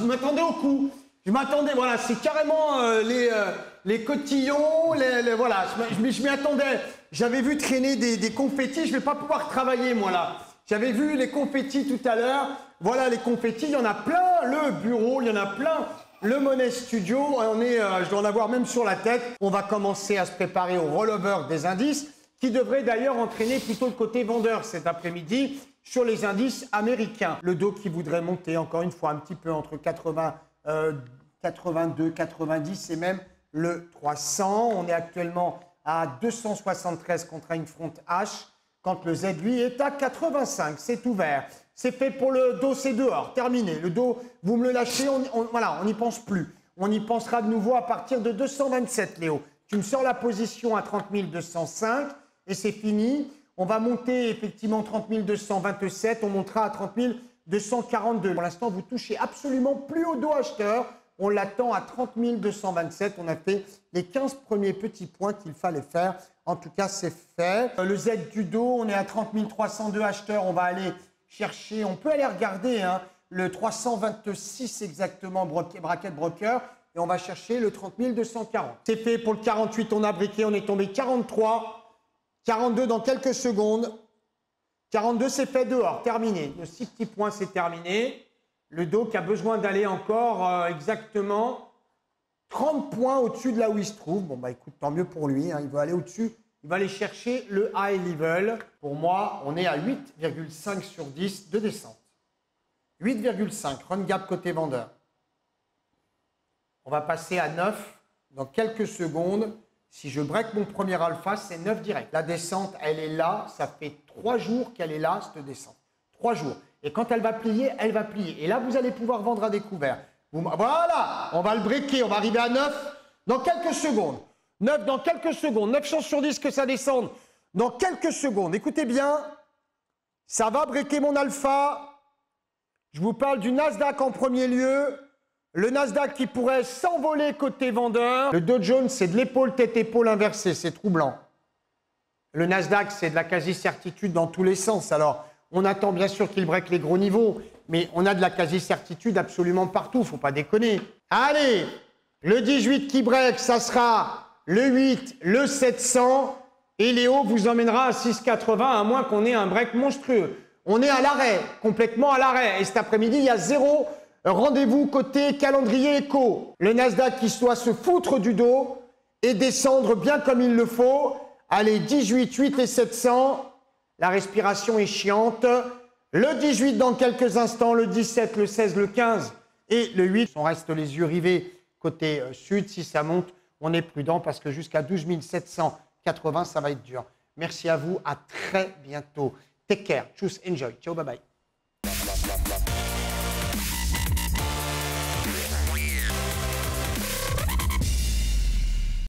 je m'attendais au coup. Je m'attendais, voilà, c'est carrément euh, les, euh, les cotillons, les, voilà, je, m'y- attendais. J'avais vu traîner des, des confettis, je vais pas pouvoir travailler moi là. J'avais vu les confettis tout à l'heure. Voilà les confettis, il y en a plein. Le bureau, il y en a plein. Le Monet Studio, on est, euh, je dois en avoir même sur la tête. On va commencer à se préparer au rollover des indices, qui devrait d'ailleurs entraîner plutôt le côté vendeur cet après-midi sur les indices américains. Le dos qui voudrait monter encore une fois un petit peu entre 80, euh, 82, 90 et même le 300. On est actuellement à 273 contre une front H quand le Z lui est à 85. C'est ouvert. C'est fait pour le dos, c'est dehors. Terminé. Le dos, vous me le lâchez, on- voilà, on n'y pense plus. On y pensera de nouveau à partir de 227, Léo. Tu me sors la position à 30 205 et c'est fini. On va monter effectivement 30 227, on montera à 30 242. Pour l'instant, vous touchez absolument plus au dos acheteur. On l'attend à 30 227. On a fait les 15 premiers petits points qu'il fallait faire. En tout cas, c'est fait. Euh, Le Z du dos, on est à 30 302 acheteurs. On va aller chercher, on peut aller regarder hein, le 326 exactement bracket broker. Et on va chercher le 30 240. C'est fait pour le 48, on a briqué, on est tombé 43. 42 dans quelques secondes. 42, c'est fait dehors, terminé. Le 6 petits points, c'est terminé. Le dos a besoin d'aller encore euh, exactement 30 points au-dessus de là où il se trouve. Bon, bah écoute, tant mieux pour lui. hein, il va aller au-dessus. Il va aller chercher le high level. Pour moi, on est à 8,5 sur 10 de descente. 8,5. Run gap côté vendeur. On va passer à 9 dans quelques secondes. Si je break mon premier alpha, c'est 9 direct. La descente, elle est là. Ça fait 3 jours qu'elle est là, cette descente. 3 jours. Et quand elle va plier, elle va plier. Et là, vous allez pouvoir vendre à découvert. Voilà, on va le breaker. On va arriver à 9 dans quelques secondes. 9 dans quelques secondes. 9 chances sur 10 que ça descende dans quelques secondes. Écoutez bien, ça va breaker mon alpha. Je vous parle du Nasdaq en premier lieu. Le Nasdaq qui pourrait s'envoler côté vendeur. Le Dow Jones, c'est de l'épaule tête-épaule inversée, c'est troublant. Le Nasdaq, c'est de la quasi-certitude dans tous les sens. Alors, on attend bien sûr qu'il break les gros niveaux, mais on a de la quasi-certitude absolument partout, faut pas déconner. Allez, le 18 qui break, ça sera le 8, le 700, et Léo vous emmènera à 6,80 à moins qu'on ait un break monstrueux. On est à l'arrêt, complètement à l'arrêt. Et cet après-midi, il y a zéro rendez-vous côté calendrier éco. Le Nasdaq qui doit se foutre du dos et descendre bien comme il le faut. Allez, 18, 8 et 700. La respiration est chiante. Le 18 dans quelques instants, le 17, le 16, le 15 et le 8. On reste les yeux rivés côté euh, sud. Si ça monte, on est prudent parce que jusqu'à 12 780, ça va être dur. Merci à vous. À très bientôt. Take care. Tchuss. Enjoy. Ciao. Bye bye.